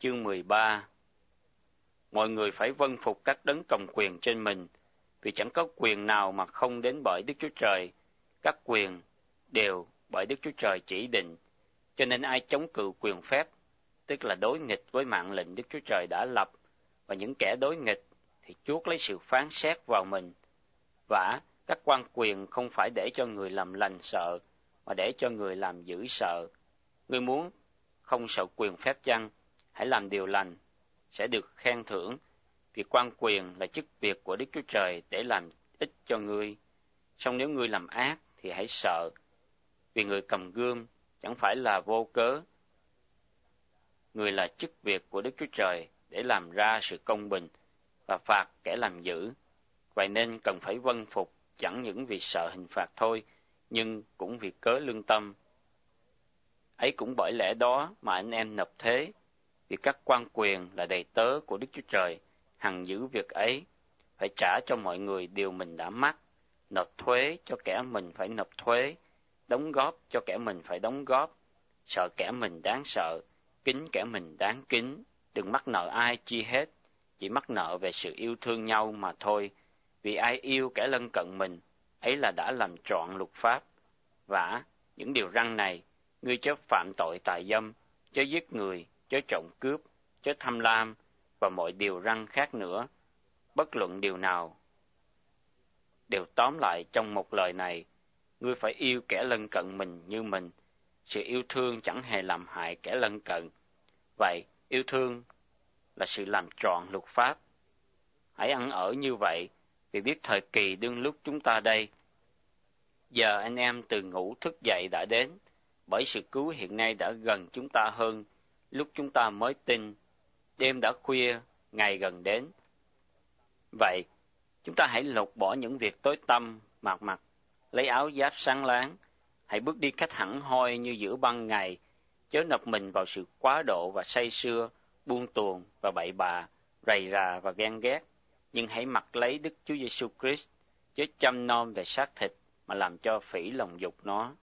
chương 13 Mọi người phải vân phục các đấng cầm quyền trên mình, vì chẳng có quyền nào mà không đến bởi Đức Chúa Trời. Các quyền đều bởi Đức Chúa Trời chỉ định, cho nên ai chống cự quyền phép, tức là đối nghịch với mạng lệnh Đức Chúa Trời đã lập, và những kẻ đối nghịch thì chuốc lấy sự phán xét vào mình. Vả, các quan quyền không phải để cho người làm lành sợ, mà để cho người làm dữ sợ. Người muốn không sợ quyền phép chăng, hãy làm điều lành, sẽ được khen thưởng, vì quan quyền là chức việc của Đức Chúa Trời để làm ích cho ngươi. Song nếu ngươi làm ác thì hãy sợ, vì người cầm gươm chẳng phải là vô cớ. Người là chức việc của Đức Chúa Trời để làm ra sự công bình và phạt kẻ làm dữ. Vậy nên cần phải vân phục chẳng những vì sợ hình phạt thôi, nhưng cũng vì cớ lương tâm. Ấy cũng bởi lẽ đó mà anh em nộp thế, vì các quan quyền là đầy tớ của Đức Chúa Trời, hằng giữ việc ấy, phải trả cho mọi người điều mình đã mắc, nộp thuế cho kẻ mình phải nộp thuế, đóng góp cho kẻ mình phải đóng góp, sợ kẻ mình đáng sợ, kính kẻ mình đáng kính, đừng mắc nợ ai chi hết, chỉ mắc nợ về sự yêu thương nhau mà thôi, vì ai yêu kẻ lân cận mình, ấy là đã làm trọn luật pháp. Vả, những điều răng này, ngươi chớ phạm tội tại dâm, chớ giết người, chớ trộm cướp, chớ tham lam và mọi điều răng khác nữa, bất luận điều nào. Đều tóm lại trong một lời này, ngươi phải yêu kẻ lân cận mình như mình. Sự yêu thương chẳng hề làm hại kẻ lân cận. Vậy, yêu thương là sự làm trọn luật pháp. Hãy ăn ở như vậy, vì biết thời kỳ đương lúc chúng ta đây. Giờ anh em từ ngủ thức dậy đã đến, bởi sự cứu hiện nay đã gần chúng ta hơn lúc chúng ta mới tin. Đêm đã khuya, ngày gần đến. Vậy, chúng ta hãy lột bỏ những việc tối tăm, mạc mặt, lấy áo giáp sáng láng, hãy bước đi cách hẳn hoi như giữa ban ngày, chớ nập mình vào sự quá độ và say sưa, buông tuồng và bậy bạ, rầy rà và ghen ghét, nhưng hãy mặc lấy Đức Chúa Giêsu Christ, chớ chăm nom về xác thịt mà làm cho phỉ lòng dục nó.